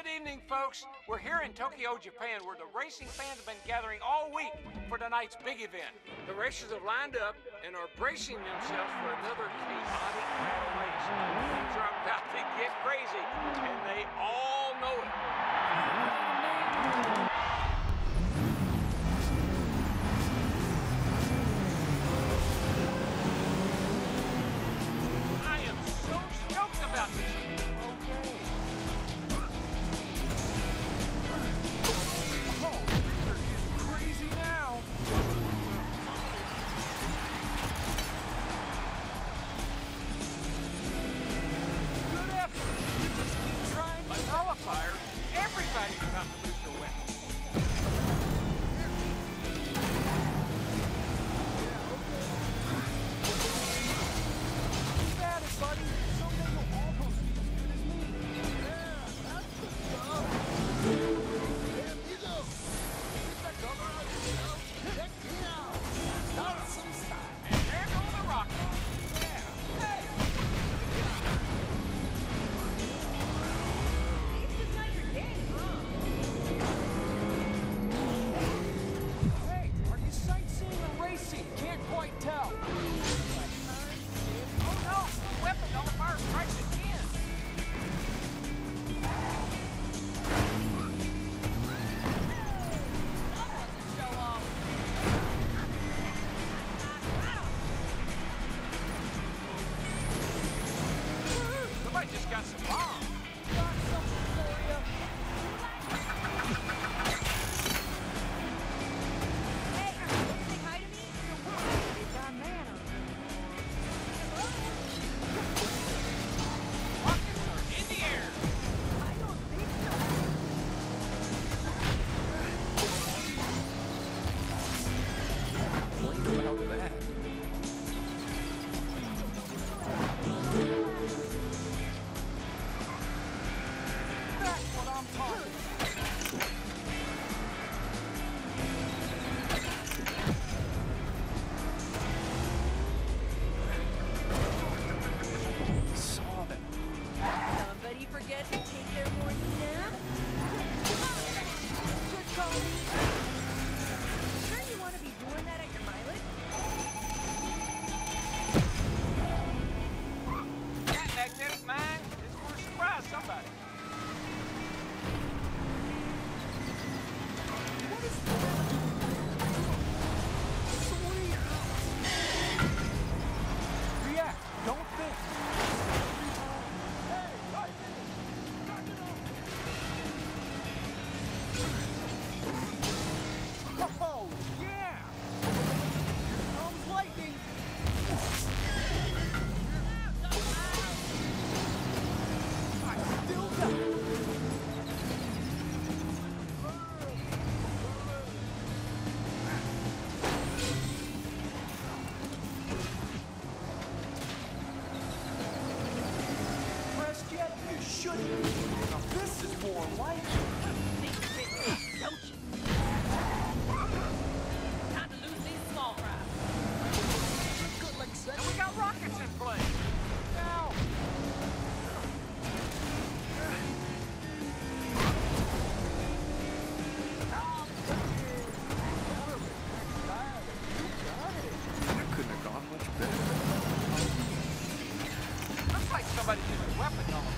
Good evening, folks. We're here in Tokyo, Japan, where the racing fans have been gathering all week for tonight's big event. The racers have lined up and are bracing themselves for another chaotic battle race. Things are about to get crazy, and they all know it.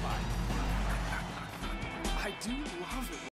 I do love it.